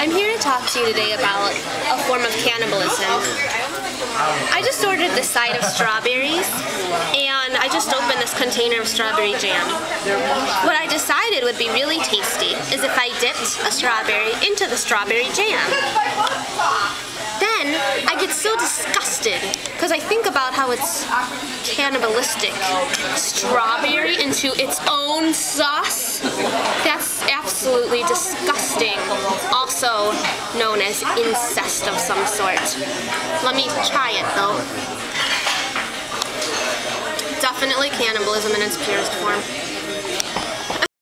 I'm here to talk to you today about a form of cannibalism. I just ordered this side of strawberries and I just opened this container of strawberry jam. What I decided would be really tasty is if I dipped a strawberry into the strawberry jam. Then I get so disgusted because I think about how it's cannibalistic. Strawberry into its own sauce? Absolutely disgusting. Also known as incest of some sort. Let me try it though. Definitely cannibalism in its purest form.